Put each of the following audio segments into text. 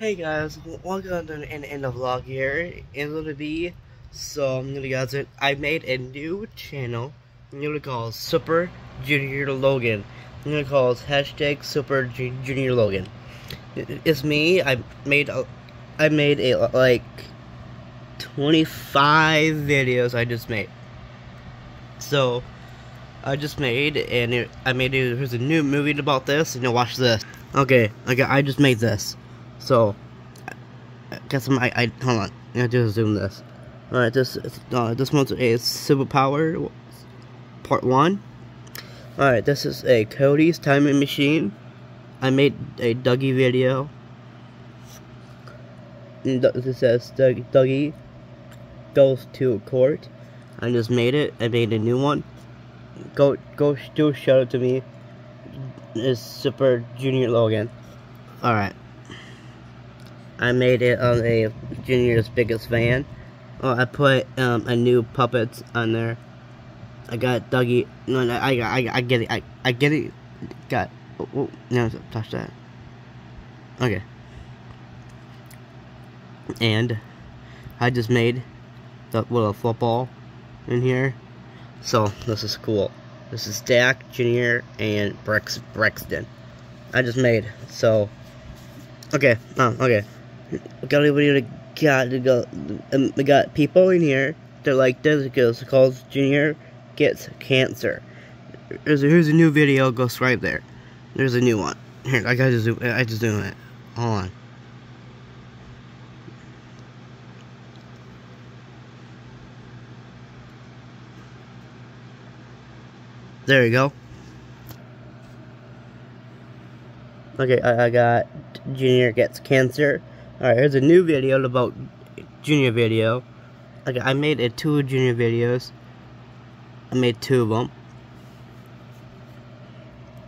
Hey guys, welcome to the end, of vlog here. It's gonna be so I'm gonna guys. I made a new channel. I'm gonna call it Super Junior Logan. I'm gonna call it hashtag Super Junior Logan. It's me. I made a, I made a like 25 videos. I just made. So I just made and it, I made it. There's a new movie about this. You know watch this. Okay, okay. I just made this. So, I guess I, I hold on. I to zoom this. All right, this uh, this one's a superpower part one. All right, this is a Cody's timing machine. I made a Dougie video. And this says Doug, Dougie goes to court. I just made it. I made a new one. Go go do shout out to me. Is Super Junior Logan. All right. I made it on a Junior's biggest fan. I put um, a new puppets on there. I got Dougie. No, no I, I, I get it. I, I get it. Got. Oh, oh, no, touch that. Okay. And I just made the little football in here. So this is cool. This is Dak Junior and Brex Brexton. I just made so. Okay. Oh, okay got everybody got to go. Um, we got people in here. They're like this. Goes calls Junior gets cancer. There's a, here's a new video. Go right there. There's a new one. Here, I gotta zoom. I just zoom it. Hold on. There you go. Okay, I, I got Junior gets cancer. Alright, here's a new video about junior video. Okay, I made it two junior videos. I made two of them.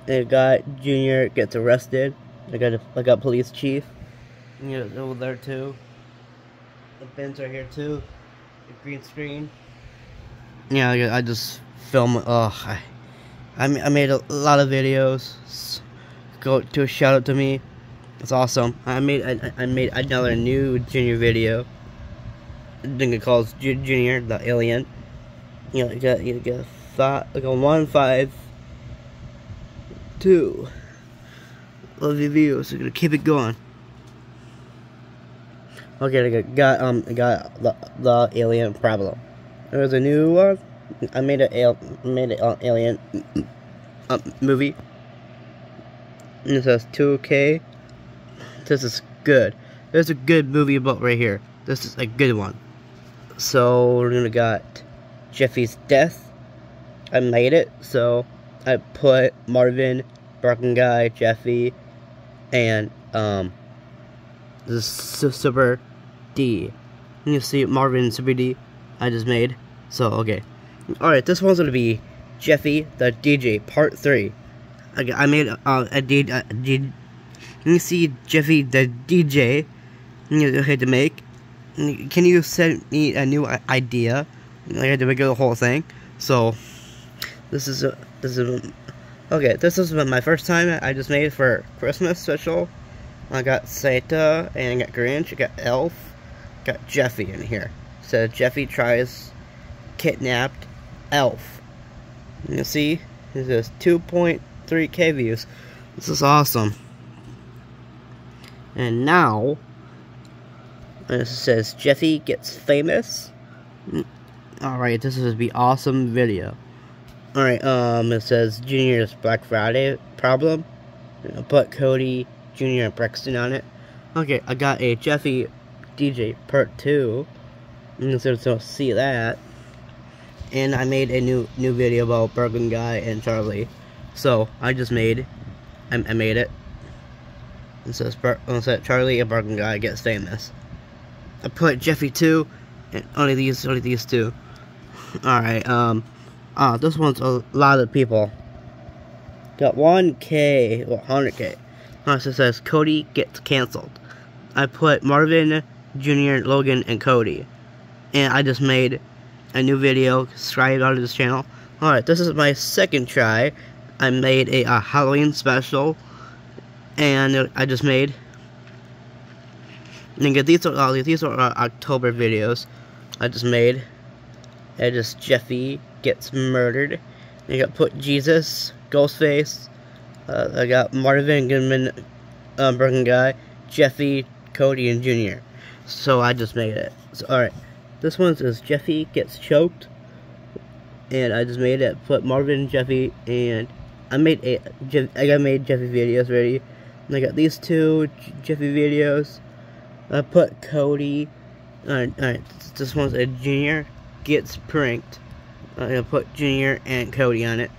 And got junior gets arrested. I got a, I got police chief. You know, over there too. The bins are here too. The green screen. Yeah, I, I just film. Oh, I, I made a lot of videos. Go to a shout out to me. It's awesome. I made I, I made another new Junior video. I think it calls Junior the Alien. You know, you got you got like a one five two. Love your views. So gonna keep it going. Okay, I got, um I got the the alien problem. There's a new one. I made a al made an uh, alien uh, movie. And it says 2K this is good. There's a good movie about right here. This is a good one. So we're gonna got Jeffy's death. I made it, so I put Marvin, Broken Guy, Jeffy, and um the Super D. You see Marvin Super D I just made. So okay. Alright, this one's gonna be Jeffy the DJ part three. I, I made uh, a, D, a, D, you see Jeffy the DJ you had to make. Can you send me a new idea? I had to make the whole thing. So this is a, this is a, okay. This is my first time I just made for Christmas special. I got Santa and I got Grinch. I got Elf. Got Jeffy in here. So Jeffy tries kidnapped Elf. You see, this is 2.3k views. This is awesome. And now, it says Jeffy gets famous. Alright, this is be awesome video. Alright, um, it says Junior's Black Friday problem. Put Cody, Junior, and Brexton on it. Okay, I got a Jeffy DJ part 2. So, so see that. And I made a new new video about Bergen Guy and Charlie. So, I just made, I, I made it. Says, it says Charlie, a bargain guy, gets famous. I put Jeffy 2, and only these, only these two. Alright, um, ah, this one's a lot of people. Got 1K, well, 100K. Also says, Cody gets canceled. I put Marvin, Junior, Logan, and Cody. And I just made a new video, subscribe to this channel. Alright, this is my second try. I made a, a Halloween special and I just made And get these are all these are October videos I just made. I just Jeffy gets murdered. I got put Jesus, Ghostface. Uh, I got Marvin Goodman, uh, Broken Guy, Jeffy, Cody, and Junior. So I just made it. So, alright. This one says Jeffy gets choked. And I just made it. Put Marvin Jeffy and I made a I got made Jeffy videos ready. I got these two Jeffy videos. I put Cody. Alright, alright. This one's a Junior gets pranked. Uh, I'm gonna put Junior and Cody on it.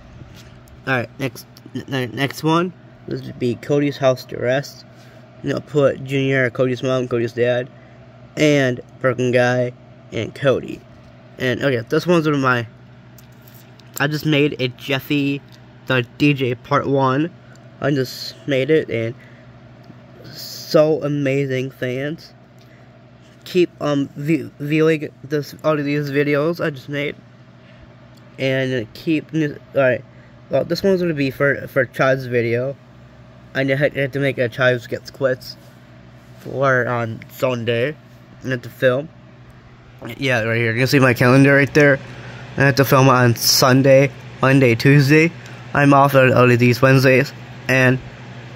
Alright, next next one. This would be Cody's house arrest. I'm gonna put Junior, Cody's mom, Cody's dad, and Broken Guy, and Cody. And okay, this one's one of my. I just made a Jeffy the DJ part one. I just made it and so amazing fans. Keep um viewing this all of these videos I just made, and keep all right. Well, this one's gonna be for for Child's video. I had to make a Chives Gets Quits for on Sunday. I had to film. Yeah, right here. You can see my calendar right there. I have to film on Sunday, Monday, Tuesday. I'm off on all of these Wednesdays and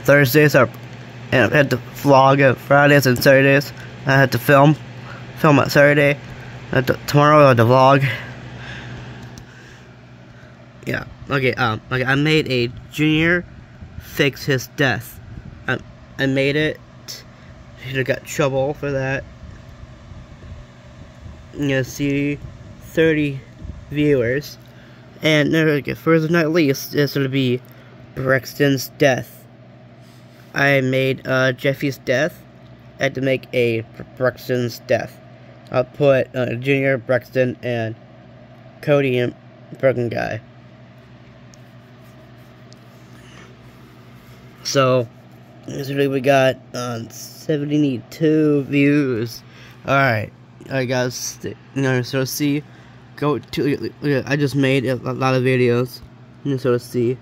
Thursdays are and I had to vlog on Fridays and Saturdays. I had to film, film on Saturday. To, tomorrow I had to vlog. Yeah. Okay. Um. Okay. I made a junior fix his death. I I made it. Should have got trouble for that. You see, 30 viewers. And okay, first but not least, this will be Brexton's death. I made uh, Jeffy's death. I had to make a Brexton's death. I'll put uh, Junior, Brexton, and Cody and Broken Guy. So, really we got uh, 72 views. Alright, I guys, you know, so see, go to, I just made a lot of videos, you so see,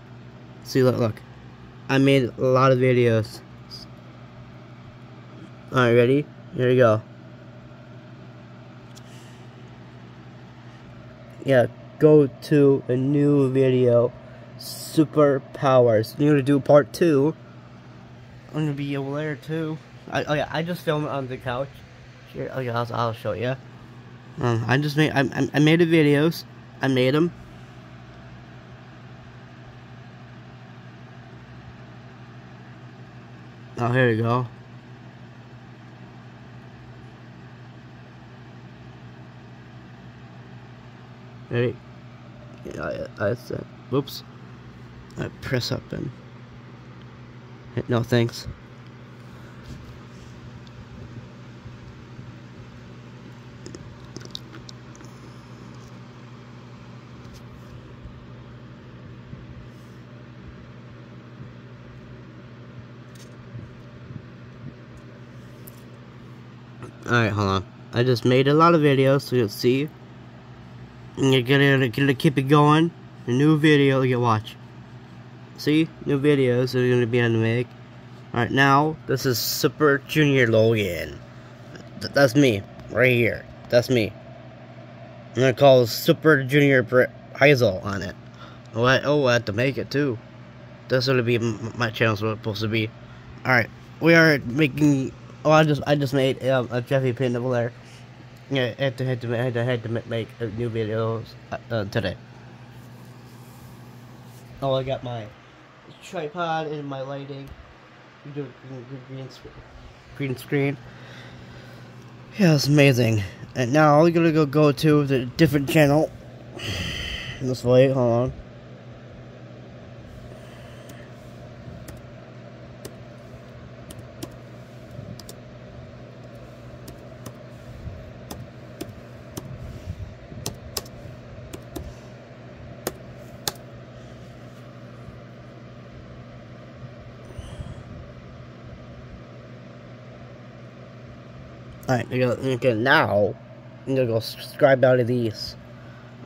see, look, look. I made a lot of videos. Alright, ready? Here we go. Yeah, go to a new video. Superpowers. You're gonna do part two. I'm gonna be over there too. I, oh yeah, I just filmed on the couch. Here, oh yeah, I'll, I'll show you. Um, I just made, I, I made the videos. I made them. Oh, here we go. Ready? Yeah, I, I said, whoops. I press up and, hit no thanks. Alright, hold on. I just made a lot of videos, so you'll see. And you're gonna, gonna keep it going. A new video, you watch. See? New videos are gonna be on the make. Alright, now, this is Super Junior Logan. Th that's me, right here. That's me. I'm gonna call Super Junior Heisel on it. Oh I, oh, I have to make it too. That's gonna be my channel's supposed to be. Alright, we are making Oh, I just I just made um, a Jeffy there. Yeah, I had to had to had to, had to make a new videos uh, uh, today. Oh, I got my tripod and my lighting. Do green screen. Green screen. Yeah, it's amazing. And now we're gonna go go to the different channel. This way, hold on. Alright, okay, now I'm gonna go subscribe out of these.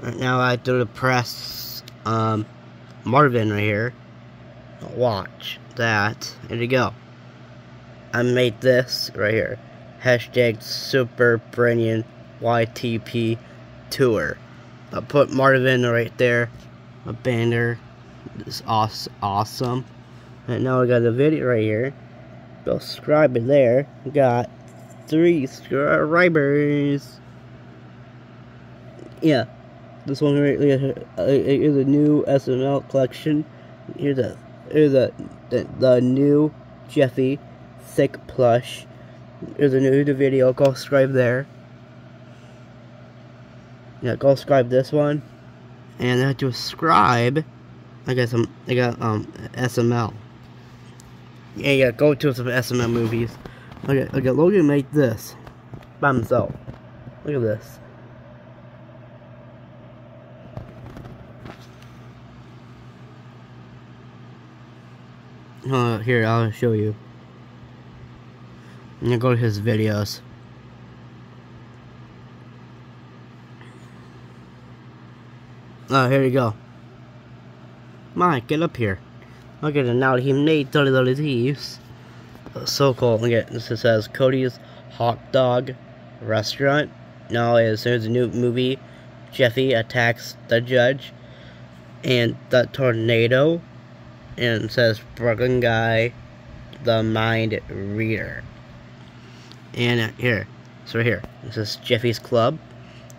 Right now I have to press um, Marvin right here. Watch that. There you go. I made this right here. hashtag Super Branyan YTP Tour. I put Marvin right there, a banner. It's awesome. And now we got the video right here. Go subscribe it there. Got three subscribers. Yeah, this one right here uh, uh, uh, is a new SML collection. Here's a here's a the, the new Jeffy thick plush. Here's a new video. Go subscribe there. Yeah, go subscribe this one, and then to subscribe, I got some. I got um SML. Yeah, yeah. Go to some SML movies. Okay, okay. Logan made this by himself. Look at this. Uh, here, I'll show you. I'm gonna go to his videos. Oh, here you go. Mike, get up here. Look at now. He made Dirty Dirty Thieves. So cool. Look at this. It says Cody's Hot Dog Restaurant. Now as soon as the new movie. Jeffy attacks the judge and the tornado and says Brooklyn Guy, the Mind Reader. And uh, here, so here. This is Jeffy's Club,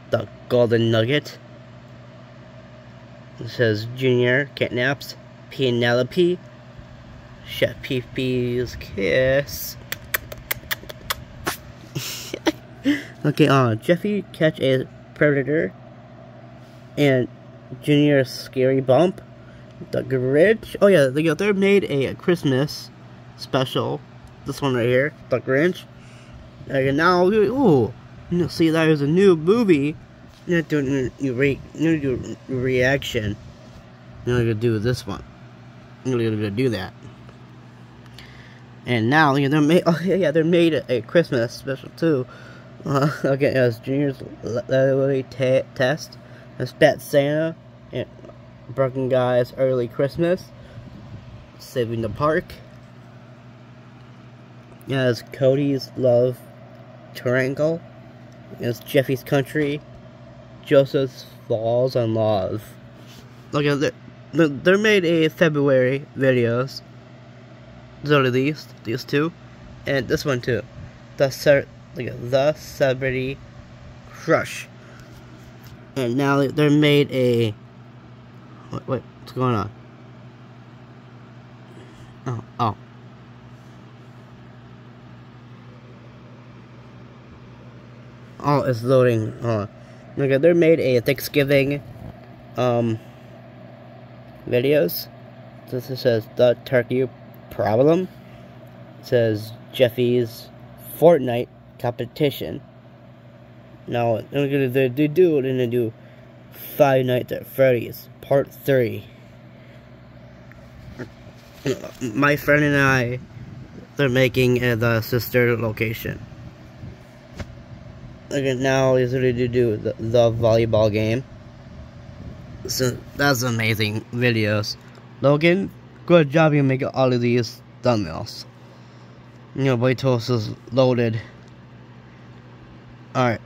the Golden Nugget. It says Junior kidnaps Penelope, Chef Pee-Pee's kiss. okay, uh, Jeffy catch a predator, and Junior's scary bump. The Grinch. Oh yeah, they, they made a Christmas special. This one right here, The Grinch. And now, ooh, you see that is a new movie. You're doing your re, your reaction. You're gonna do this one. You're gonna do that. And now, they're made. Oh yeah, they made a, Christmas special too. Uh, okay, as Junior's test. As Pet Santa and Brooklyn Guy's Early Christmas, Saving the Park, as Cody's Love Triangle, as Jeffy's Country, Joseph's Falls and Love. Look at they're, they're made a February videos. Are these, these two, and this one too. The like the Celebrity Crush. And now they're made a wait, what's going on? Oh, oh. Oh, it's loading. Oh. Okay, they're made a Thanksgiving um videos. This says the turkey problem. Says Jeffy's Fortnite competition. Now they're gonna they, do it and they do Five Nights at Freddy's Part 3. My friend and I, they're making the sister location. Okay, now he's ready to do the, the volleyball game. So, that's amazing videos. Logan, good job you make all of these thumbnails. You know, wait till this is loaded. Alright.